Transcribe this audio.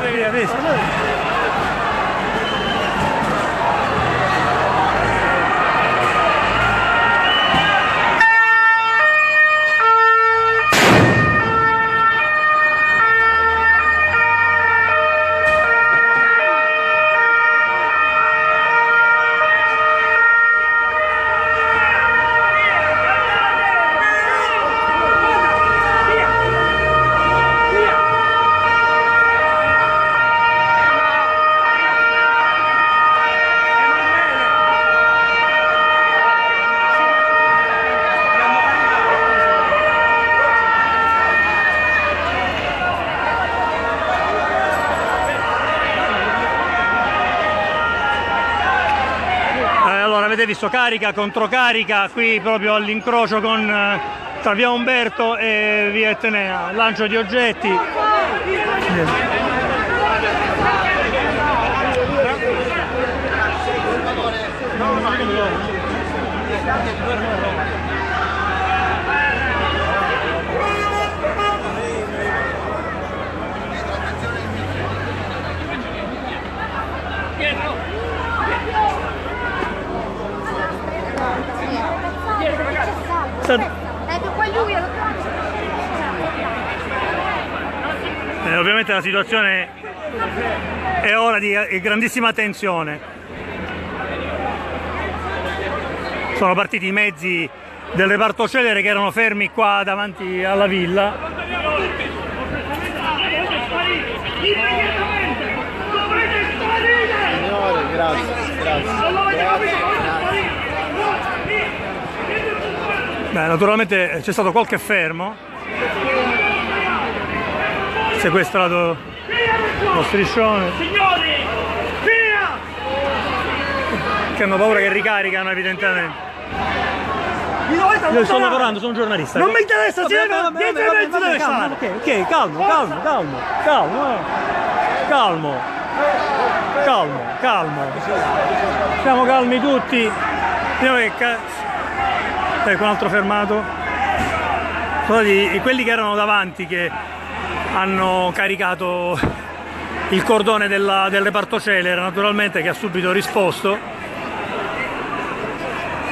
mira, mira, mira, ¿ves? Avete visto carica contro carica qui proprio all'incrocio con eh, tra via Umberto e via Etnea, lancio di oggetti. Eh, ovviamente la situazione è ora di grandissima tensione. Sono partiti i mezzi del reparto celere che erano fermi qua davanti alla villa. Beh, naturalmente c'è stato qualche fermo sequestrato lo striscione signori via che hanno paura che ricaricano evidentemente io sto lavorando, sono un giornalista. Non mi interessa, se dietro i mezzi dove stare. Ok, ok, calmo, calmo, calmo, calmo, calmo, calmo, calmo. Siamo calmi tutti. Vediamo che cazzo. Ecco un altro fermato. Sono quelli che erano davanti che hanno caricato il cordone della, del reparto celere naturalmente che ha subito risposto